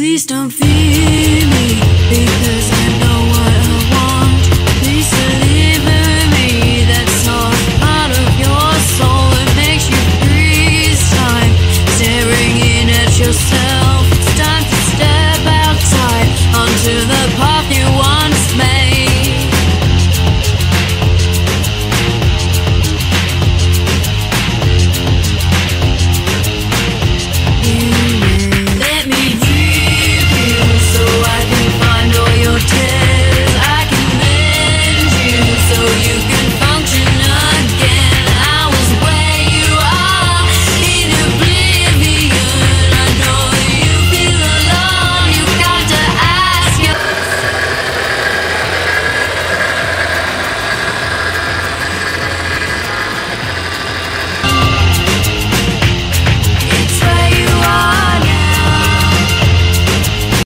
Please don't fear me because I know what I want. Please deliver me that song out of your soul that makes you freeze time, staring in at yourself. It's time to step outside onto the path you want.